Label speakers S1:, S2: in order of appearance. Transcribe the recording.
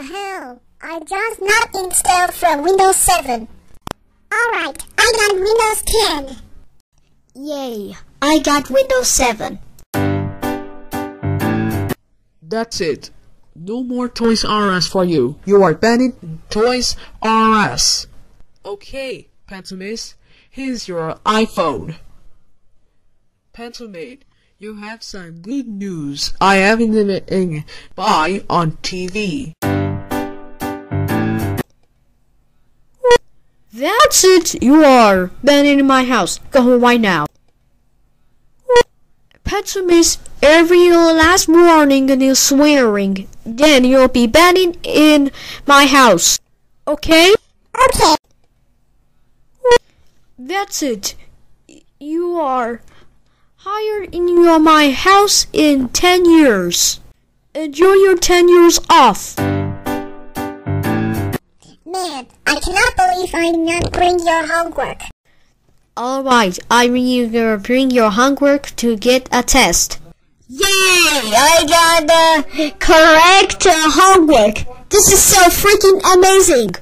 S1: No, I just not installed from Windows 7. Alright, I got Windows 10.
S2: Yay, I got Windows 7.
S3: That's it. No more Toys R Us for you. You are banned Toys R Us. Okay, Pantomiss, here's your iPhone. Pantomate, you have some good news. I have in the in, buy on TV.
S4: That's it! You are banned in my house. Go home right now. Pessimis, every last warning and is swearing. Then you'll be banned in my house. Okay?
S1: Okay.
S4: That's it. You are hired in your my house in 10 years. Enjoy your 10 years off.
S1: Man, I cannot believe I did not bring your homework.
S4: Alright, I will bring your homework to get a test.
S2: Yay! I got the correct uh, homework. This is so freaking amazing.